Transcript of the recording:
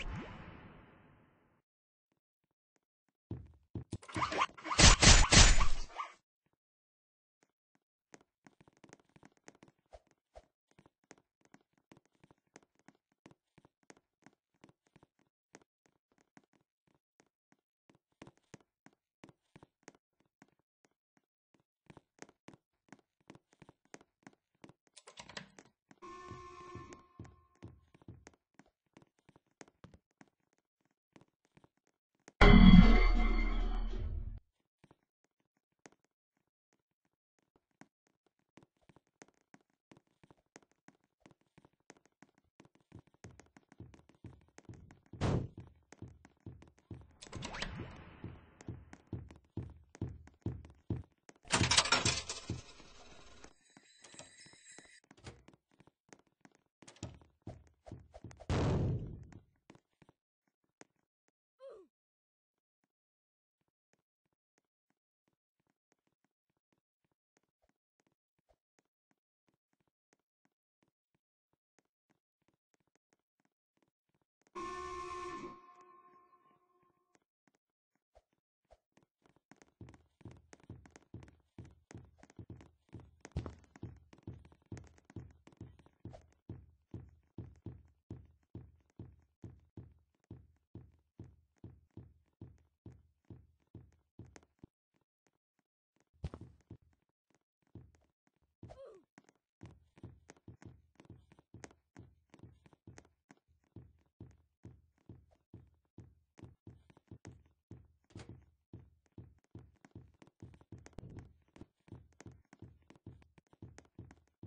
You.